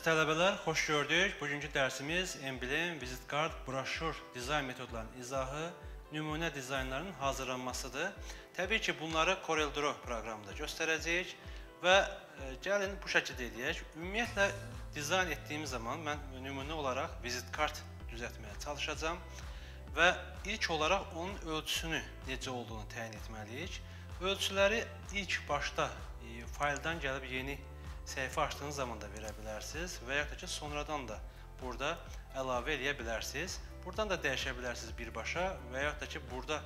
Əziz tələbələr, xoş gördük. Bugünkü dərsimiz emblem, vizit kart, broşür, dizayn metodlarının izahı, nümunə dizaynlarının hazırlanmasıdır. Təbii ki, bunları CorelDRAW proqramında göstərəcəyik və e, gəlin bu şəkildə edək. Ümumiyyətlə dizayn etdiyim zaman mən nümunə olaraq vizit kart düzəltməyə çalışacağam və ilk olaraq onun ölçüsünü necə olduğunu təyin etməliyik. Ölçüləri ilk başda e, fayldan gəlib yeni səhifə açdığınız zaman da verə bilərsiniz və ya da ki, sonradan da burada əlavə edə bilərsiniz. Buradan da dəyişə bilərsiniz birbaşa və ya da ki, burada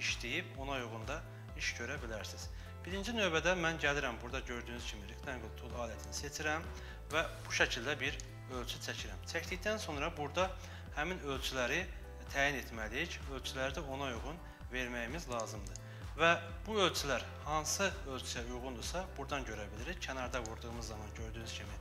işləyib ona uyğun da iş görə bilərsiniz. Birinci növbədə mən gəlirəm, burada gördüyünüz kimi Rectangle Tool alətini seçirəm və bu şəkildə bir ölçü çəkirəm. Çəkdikdən sonra burada həmin ölçüləri təyin etməliyik. Ölçüləri də ona uyğun verməyimiz lazımdır. Və bu ölçülər hansı ölçüyə uyğundursa, buradan görə bilirik. Kənarda vurduğumuz zaman gördüyünüz kimi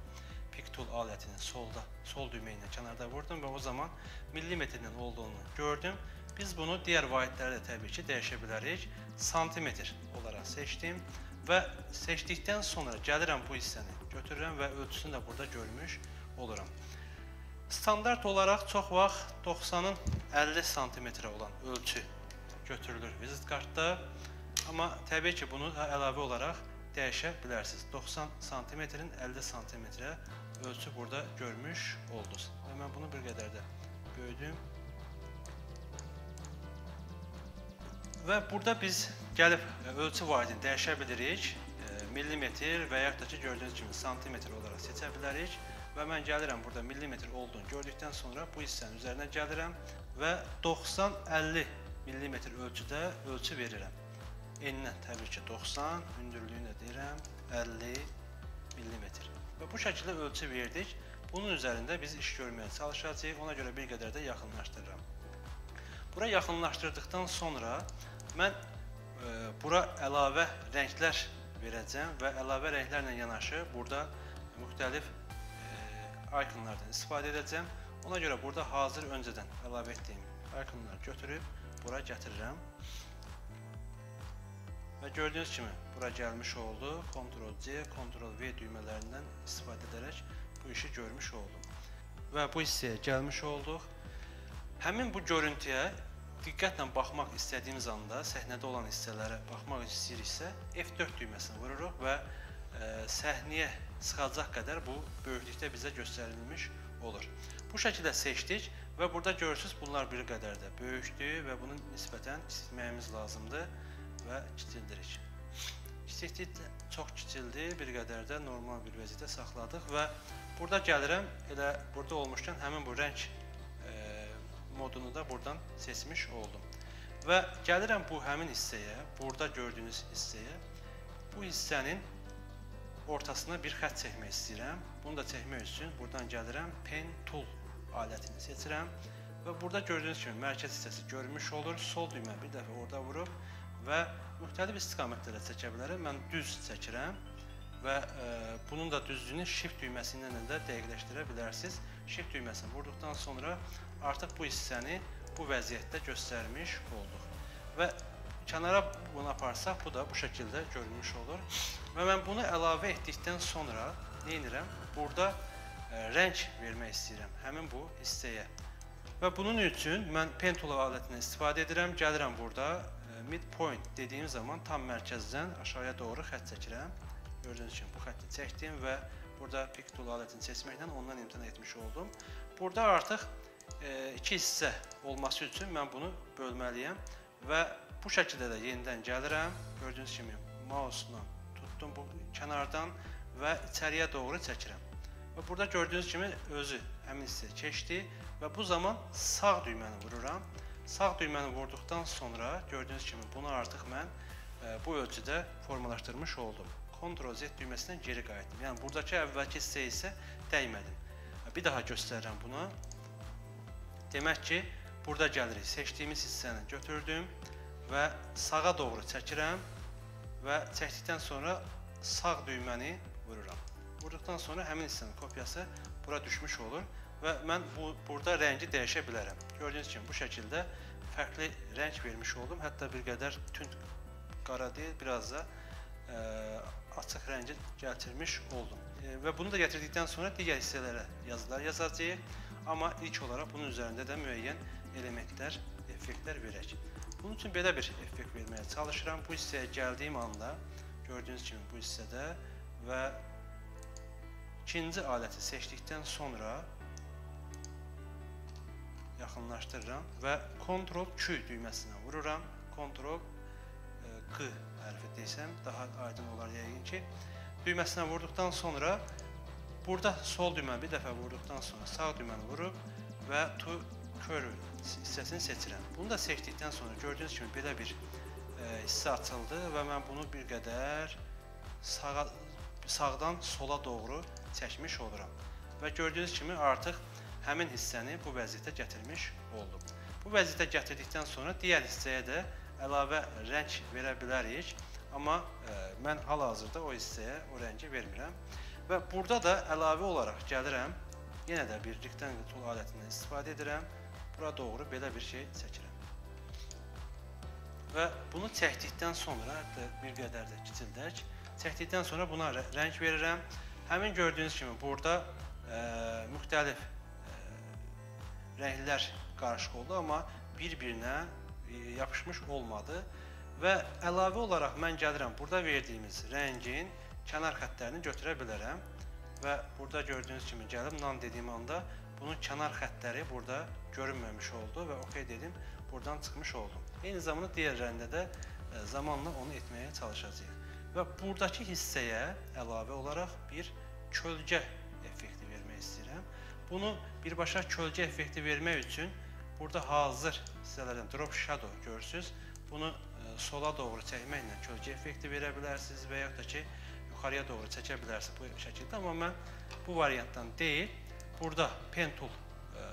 Pick Tool alətinin solda, sol düymə ilə kənarda vurdum və o zaman millimetrdən olduğunu gördüm. Biz bunu digər vahidlərdə təbii ki, dəyişə bilərik. Santimetr olaraq seçdim və seçdikdən sonra gəlirəm bu hissəni götürürəm və ölçüsünü də burada görmüş oluram. Standart olaraq çox vaxt 90-ın 50 santimetrə olan ölçü götürülür vizit kartda. Amma təbii ki, bunu əlavə olaraq dəyişə bilərsiniz. 90 sm-in 50 sm-ə ölçü burada görmüş oldunuz. Və mən bunu bir qədər də böyüdüm. Və burada biz gəlib e, ölçü vahidini dəyişə bilirik. E, millimetr və ya da ki, gördüyünüz kimi santimetr olaraq seçə bilərik. Və mən gəlirəm burada millimetr olduğunu gördükdən sonra bu hissənin üzərinə gəlirəm və 90-50 millimetr ölçüdə ölçü verirəm. Eninə təbii ki 90, hündürlüyünü də deyirəm 50 millimetr. Və bu şəkildə ölçü verdik. Bunun üzərində biz iş görməyə çalışacağıq. Ona görə bir qədər də yaxınlaşdırıram. Bura yaxınlaşdırdıqdan sonra mən e, bura əlavə rənglər verəcəm və əlavə rənglərlə yanaşı burada müxtəlif e, ikonlardan istifadə edəcəm. Ona görə burada hazır öncədən əlavə etdiyim ikonları götürüb bura gətirirəm. Və gördüyünüz kimi bura gəlmiş oldu. Ctrl C, Ctrl V düymələrindən istifadə edərək bu işi görmüş oldum. Və bu hissəyə gəlmiş olduq. Həmin bu görüntüyə diqqətlə baxmaq istədiyimiz anda səhnədə olan hissələrə baxmaq istəyiriksə F4 düyməsini vururuq və ə, səhnəyə çıxacaq qədər bu böyüklükdə bizə göstərilmiş olur. Bu şəkildə seçdik və burada görürsüz bunlar bir qədər də böyükdür və bunun nisbətən kiçiltməyimiz lazımdır və kiçildirik. Kiçiltdik çox kiçildi, bir qədər də normal bir vəziyyətdə saxladıq və burada gəlirəm, elə burada olmuşkən həmin bu rəng e, modunu da buradan seçmiş oldum. Və gəlirəm bu həmin hissəyə, burada gördüyünüz hissəyə. Bu hissənin ortasına bir xətt çəkmək istəyirəm. Bunu da çəkmək üçün buradan gəlirəm Pen Tool alətini seçirəm və burada gördüyünüz kimi mərkəz hissəsi görünmüş olur. Sol düymə bir dəfə orada vurub və müxtəlif istiqamətlərə çəkə bilərəm. Mən düz çəkirəm və e, bunun da düzlüyünü shift düyməsi ilə də dəqiqləşdirə bilərsiniz. Shift düyməsini vurduqdan sonra artıq bu hissəni bu vəziyyətdə göstərmiş olduq. Və kənara bunu aparsaq, bu da bu şəkildə görünmüş olur. Və mən bunu əlavə etdikdən sonra nə edirəm? Burada rəng vermək istəyirəm həmin bu hissəyə. Və bunun üçün mən pen tool alətindən istifadə edirəm. Gəlirəm burada midpoint dediyim zaman tam mərkəzdən aşağıya doğru xətt çəkirəm. Gördüyünüz kimi bu xətti çəkdim və burada pick tool alətini seçməkdən ondan imtina etmiş oldum. Burada artıq e, iki hissə olması üçün mən bunu bölməliyəm və bu şəkildə də yenidən gəlirəm. Gördüyünüz kimi mouse-la tutdum bu kənardan və içəriyə doğru çəkirəm. Və burada gördüyünüz kimi özü həmin hissə keçdi və bu zaman sağ düyməni vururam. Sağ düyməni vurduqdan sonra gördüyünüz kimi bunu artıq mən e, bu ölçüdə formalaşdırmış oldum. Ctrl Z düyməsindən geri qayıtdım. Yəni buradakı əvvəlki hissəyə isə dəymədim. Bir daha göstərirəm bunu. Demək ki, burada gəlirik. Seçdiyimiz hissəni götürdüm və sağa doğru çəkirəm və çəkdikdən sonra sağ düyməni vururam. Vurduqdan sonra həmin hissənin kopyası bura düşmüş olur və mən bu burada rəngi dəyişə bilərəm. Gördüyünüz kimi bu şəkildə fərqli rəng vermiş oldum. Hətta bir qədər tünd qara deyil, biraz da ə, e, açıq rəngi gətirmiş oldum. E, və bunu da gətirdikdən sonra digər hissələrə yazılar yazacağıq. Amma ilk olaraq bunun üzərində də müəyyən elementlər, effektlər verək. Bunun üçün belə bir effekt verməyə çalışıram. Bu hissəyə gəldiyim anda gördüyünüz kimi bu hissədə və ikinci aləti seçdikdən sonra yaxınlaşdırıram və Ctrl Q düyməsinə vururam. Ctrl Q hərfi desəm daha aydın olar yəqin ki. Düyməsinə vurduqdan sonra burada sol düyməni bir dəfə vurduqdan sonra sağ düyməni vurub və to curve hissəsini seçirəm. Bunu da seçdikdən sonra gördüyünüz kimi belə bir e, hissə açıldı və mən bunu bir qədər sağa, sağdan sola doğru çəkmiş oluram. Və gördüyünüz kimi artıq həmin hissəni bu vəziyyətə gətirmiş oldum. Bu vəziyyətə gətirdikdən sonra digər hissəyə də əlavə rəng verə bilərik. Amma e, mən hal-hazırda o hissəyə o rəngi vermirəm. Və burada da əlavə olaraq gəlirəm. Yenə də bir rectangle tool alətindən istifadə edirəm. Bura doğru belə bir şey çəkirəm. Və bunu çəkdikdən sonra, hətta bir qədər də kiçildək. Çəkdikdən sonra buna rəng verirəm. Həmin gördüyünüz kimi burada ə, e, müxtəlif ə, e, rənglər qarışıq oldu, amma bir-birinə yapışmış olmadı və əlavə olaraq mən gəlirəm burada verdiyimiz rəngin kənar xəttlərini götürə bilərəm və burada gördüyünüz kimi gəlib nan dediyim anda bunun kənar xəttləri burada görünməmiş oldu və OK dedim, buradan çıxmış oldum. Eyni zamanda digərlərində də e, zamanla onu etməyə çalışacağıq. Və buradakı hissəyə əlavə olaraq bir kölgə effekti vermək istəyirəm. Bunu birbaşa kölgə effekti vermək üçün Burada hazır hissələrdən drop shadow görürsüz. Bunu e, sola doğru çəkməklə kölgə effekti verə bilərsiniz və yaxud da ki, yuxarıya doğru çəkə bilərsiniz bu şəkildə. Amma mən bu variantdan deyil, burada pen tool e,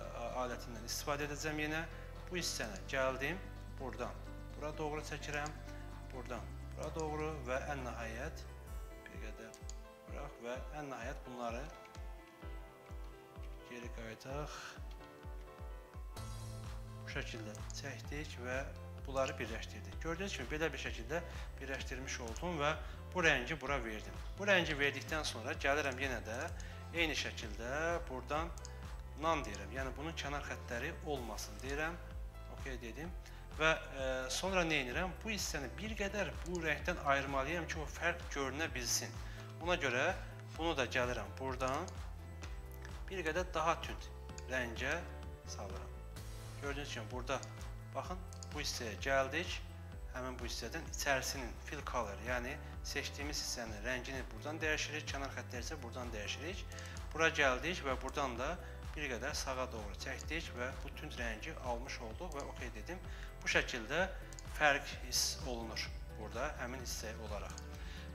alətindən istifadə edəcəm yenə. Bu hissəni gəldim, buradan bura doğru çəkirəm, buradan bura doğru və ən nəhayət bir qədər bıraq və ən nəhayət bunları geri qayıdaq şəkildə çəkdik və bunları birləşdirdik. Gördüyünüz kimi belə bir şəkildə birləşdirmiş oldum və bu rəngi bura verdim. Bu rəngi verdikdən sonra gəlirəm yenə də eyni şəkildə buradan nan deyirəm. Yəni bunun kənar xəttləri olmasın deyirəm. OK dedim və e, sonra nə edirəm? Bu hissəni bir qədər bu rəngdən ayırmalıyam ki, o fərq görünə bilsin. Ona görə bunu da gəlirəm buradan bir qədər daha tünd rəngə salıram. Gördüyünüz kimi burada baxın bu hissəyə gəldik. Həmin bu hissədən içərisinin fill color, yəni seçdiyimiz hissənin rəngini buradan dəyişirik, kənar xəttləri isə buradan dəyişirik. Bura gəldik və buradan da bir qədər sağa doğru çəkdik və bu tünd rəngi almış olduq və OK dedim. Bu şəkildə fərq hiss olunur burada həmin hissə olaraq.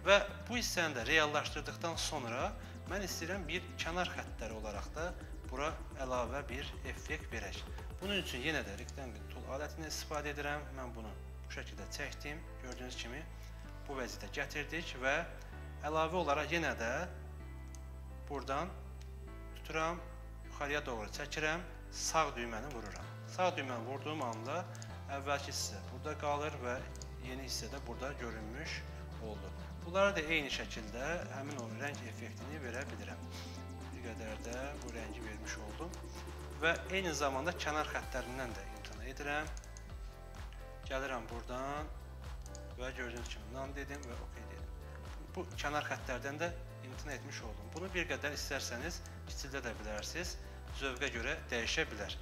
Və bu hissəni də reallaşdırdıqdan sonra mən istəyirəm bir kənar xəttləri olaraq da bura əlavə bir effekt verək. Bunun üçün yenə də rectangle tool alətindən istifadə edirəm. Mən bunu bu şəkildə çəkdim. Gördüyünüz kimi bu vəziyyətə gətirdik və əlavə olaraq yenə də buradan tuturam, yuxarıya doğru çəkirəm, sağ düyməni vururam. Sağ düyməni vurduğum anda əvvəlki hissə burada qalır və yeni hissə də burada görünmüş oldu. Bunlara da eyni şəkildə həmin o rəng effektini verə bilirəm. Bir qədər də bu rəngi vermiş oldum və eyni zamanda kənar xəttlərindən də imtina edirəm. Gəlirəm buradan və gördüyünüz kimi nan dedim və OK dedim. Bu kənar xəttlərdən də imtina etmiş oldum. Bunu bir qədər istərsəniz kiçildə də bilərsiniz. Zövqə görə dəyişə bilər.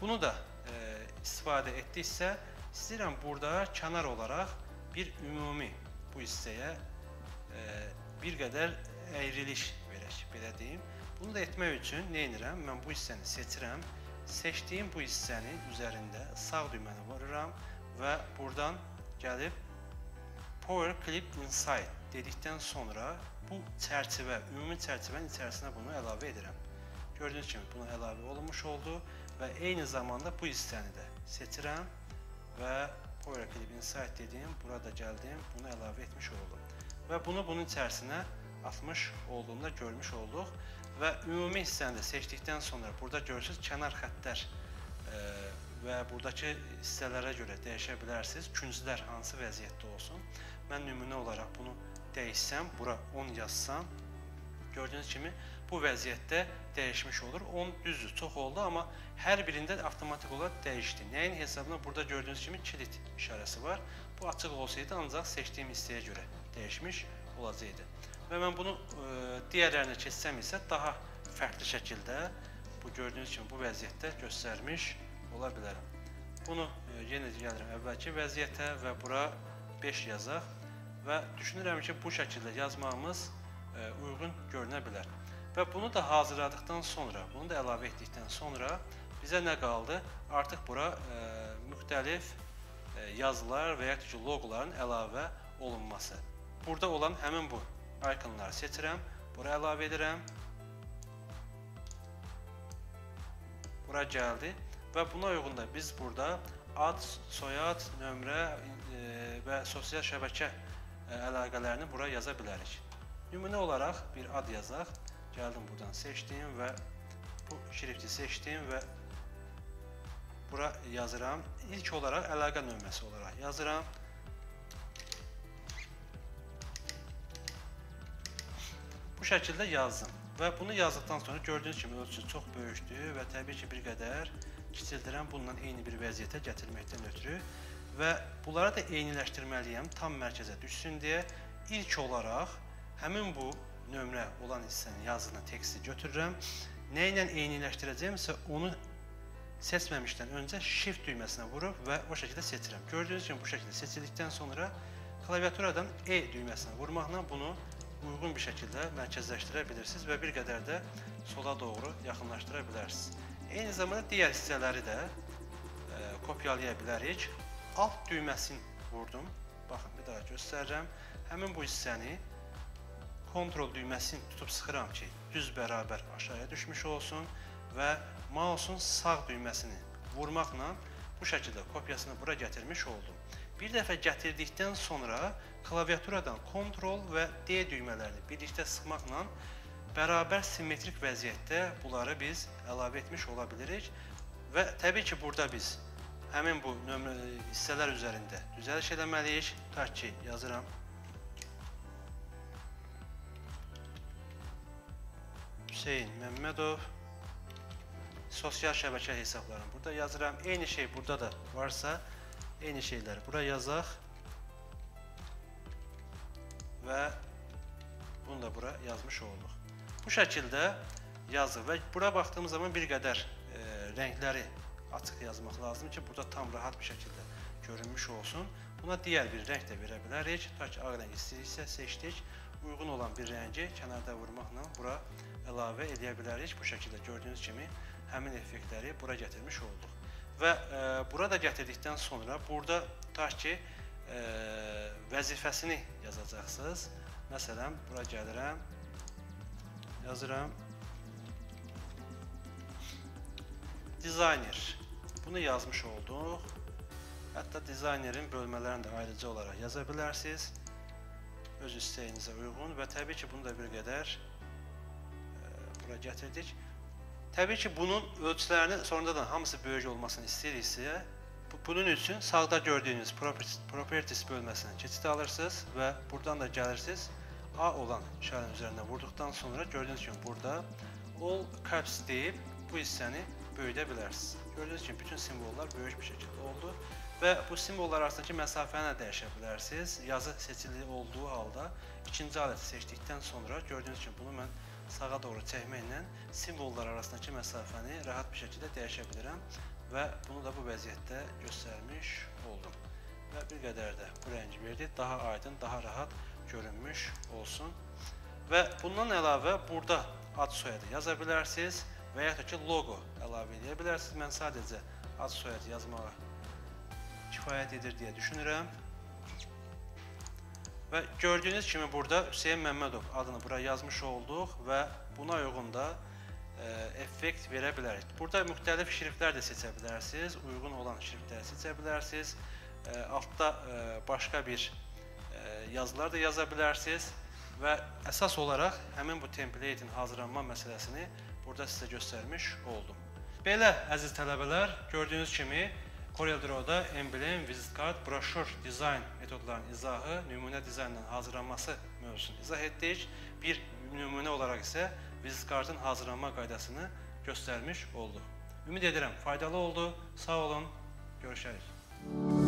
Bunu da e, istifadə etdiksə, istəyirəm burada kənar olaraq bir ümumi bu hissəyə e, bir qədər əyriliş verək, belə deyim. Bunu da etmək üçün nə edirəm? Mən bu hissəni seçirəm. Seçdiyim bu hissənin üzərində sağ düyməni vururam və buradan gəlib Power Clip Inside dedikdən sonra bu çərçivə, ümumi çərçivənin içərisinə bunu əlavə edirəm. Gördüyünüz kimi bunu əlavə olunmuş oldu və eyni zamanda bu hissəni də seçirəm və Power Clip Inside dediyim, burada gəldim, bunu əlavə etmiş oldum. Və bunu bunun içərisinə atmış olduğunda görmüş olduq və ümumi hissəni də seçdikdən sonra burada görürsünüz kənar xəttlər e, və buradakı hissələrə görə dəyişə bilərsiniz. Künclər hansı vəziyyətdə olsun. Mən nümunə olaraq bunu dəyişsəm, bura 10 yazsam, gördüyünüz kimi bu vəziyyətdə dəyişmiş olur. 10 düzdür, çox oldu, amma hər birində avtomatik olaraq dəyişdi. Nəyin hesabına burada gördüyünüz kimi kilit işarəsi var. Bu açıq olsaydı ancaq seçdiyim hissəyə görə dəyişmiş olacaqdı. Və mən bunu e, digərlərinə keçsəm isə daha fərqli şəkildə bu gördüyünüz kimi bu vəziyyətdə göstərmiş ola bilərəm. Bunu e, yenə gəlirəm əvvəlki vəziyyətə və bura 5 yazaq və düşünürəm ki, bu şəkildə yazmağımız e, uyğun görünə bilər. Və bunu da hazırladıqdan sonra, bunu da əlavə etdikdən sonra bizə nə qaldı? Artıq bura e, müxtəlif e, yazılar və ya ki, loqoların əlavə olunması. Burada olan həmin bu ikonları seçirəm, bura əlavə edirəm. Bura gəldi və buna uyğun da biz burada ad, soyad, nömrə e, və sosial şəbəkə e, əlaqələrini bura yaza bilərik. Nümunə olaraq bir ad yazaq. Gəldim buradan seçdim və bu şrifti seçdim və bura yazıram. İlk olaraq əlaqə nömrəsi olaraq yazıram. Bu şəkildə yazdım və bunu yazdıqdan sonra gördüyünüz kimi ölçüsü çox böyükdür və təbii ki, bir qədər kiçildirəm bununla eyni bir vəziyyətə gətirməkdən ötürü və bunları da eyniləşdirməliyəm tam mərkəzə düşsün deyə ilk olaraq həmin bu nömrə olan hissənin yazını, teksti götürürəm. Nə ilə eyniləşdirəcəmsə onu seçməmişdən öncə shift düyməsinə vurub və o şəkildə seçirəm. Gördüyünüz kimi bu şəkildə seçildikdən sonra klaviaturadan E düyməsinə vurmaqla bunu uyğun bir şəkildə mərkəzləşdirə bilirsiniz və bir qədər də sola doğru yaxınlaşdıra bilərsiniz. Eyni zamanda digər hissələri də e, kopyalaya bilərik. Alt düyməsini vurdum. Baxın, bir daha göstərirəm. Həmin bu hissəni kontrol düyməsini tutub sıxıram ki, düz bərabər aşağıya düşmüş olsun və mausun sağ düyməsini vurmaqla bu şəkildə kopyasını bura gətirmiş oldum. Bir dəfə gətirdikdən sonra klaviaturadan Ctrl və D düymələrini birlikdə sıxmaqla bərabər simmetrik vəziyyətdə bunları biz əlavə etmiş ola bilirik və təbii ki, burada biz həmin bu nömrə hissələr üzərində düzəliş eləməliyik. Tutaq ki, yazıram. Hüseyn Məmmədov sosial şəbəkə hesablarını burada yazıram. Eyni şey burada da varsa, eyni şeyləri bura yazaq və bunu da bura yazmış olduq. Bu şəkildə yazır və bura baxdığımız zaman bir qədər e, rəngləri açıq yazmaq lazım ki, burada tam rahat bir şəkildə görünmüş olsun. Buna digər bir rəng də verə bilərik. Ta ki, ağ rəng istəyirsə seçdik. Uyğun olan bir rəngi kənarda vurmaqla bura əlavə edə bilərik. Bu şəkildə gördüyünüz kimi həmin effektləri bura gətirmiş olduq. Və e, burada gətirdikdən sonra burada tutaq ki, e, vəzifəsini yazacaqsınız. Məsələn, bura gəlirəm, yazıram. Dizayner. Bunu yazmış olduq. Hətta dizaynerin bölmələrini də ayrıca olaraq yaza bilərsiniz. Öz istəyinizə uyğun və təbii ki, bunu da bir qədər e, bura gətirdik. Təbii ki, bunun ölçülərini sonradan hamısı böyük olmasını istəyiriksə, bunun üçün sağda gördüyünüz Properties bölməsinə keçid alırsınız və buradan da gəlirsiniz. A olan işarənin üzərində vurduqdan sonra gördüyünüz kimi burada All Caps deyib bu hissəni böyüdə bilərsiniz. Gördüyünüz kimi bütün simvollar böyük bir şəkildə oldu və bu simvollar arasındakı məsafəni də dəyişə bilərsiniz. Yazı seçili olduğu halda ikinci aləti seçdikdən sonra gördüyünüz kimi bunu mən sağa doğru çəkməklə simvollar arasındakı məsafəni rahat bir şəkildə dəyişə bilirəm və bunu da bu vəziyyətdə göstərmiş oldum. Və bir qədər də bu rəngi verdi, daha aydın, daha rahat görünmüş olsun. Və bundan əlavə burada ad soyadı yaza bilərsiniz və ya da ki, logo əlavə edə bilərsiniz. Mən sadəcə ad soyadı yazmağa kifayət edir deyə düşünürəm. Və gördüyünüz kimi burada Hüseyn Məmmədov adını bura yazmış olduq və buna uyğun da e, effekt verə bilərik. Burada müxtəlif şriftlər də seçə bilərsiniz, uyğun olan şriftləri seçə bilərsiniz. E, altda e, başqa bir yazılar da yaza bilərsiniz və əsas olaraq həmin bu templatein hazırlanma məsələsini burada sizə göstərmiş oldum. Belə əziz tələbələr, gördüyünüz kimi CorelDRAW-da emblem, vizit kart, broşür, dizayn metodlarının izahı, nümunə dizaynının hazırlanması mövzusunu izah etdik. Bir nümunə olaraq isə vizit kartın hazırlanma qaydasını göstərmiş olduq. Ümid edirəm faydalı oldu. Sağ olun. Görüşərik.